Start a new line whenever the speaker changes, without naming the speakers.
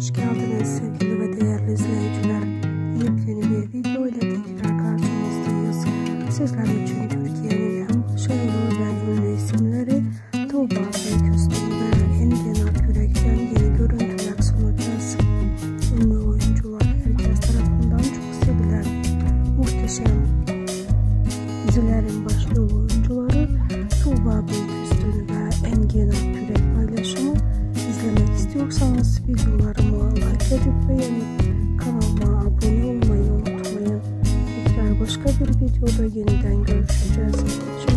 hoş geldiniz sevgili ve değerli izleyiciler. Yepyeni bir video ile tekrar karşınızdayız. Sizler için Türkiye'nin en başarılı ve ünlü isimleri Tuğba Büyüküstün ve Engin Akyürek'ten yeni görüntüler sunacağız. Ünlü oyuncular herkes tarafından çok sevilen muhteşem dizilerin başrol oyuncuları Tuğba Büyüküstün ve Engin Akyürek paylaşımı izlemek istiyorsanız videolarımı 我被云淡跟水这样子。